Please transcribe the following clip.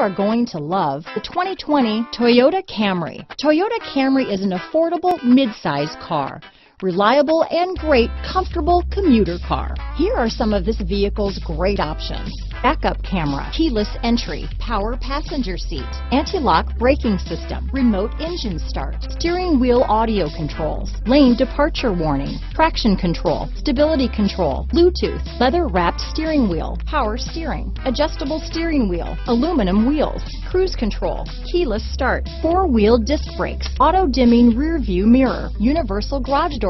are going to love the 2020 Toyota Camry. Toyota Camry is an affordable midsize car reliable and great comfortable commuter car. Here are some of this vehicle's great options. Backup camera, keyless entry, power passenger seat, anti-lock braking system, remote engine start, steering wheel audio controls, lane departure warning, traction control, stability control, Bluetooth, leather wrapped steering wheel, power steering, adjustable steering wheel, aluminum wheels, cruise control, keyless start, four wheel disc brakes, auto dimming rear view mirror, universal garage door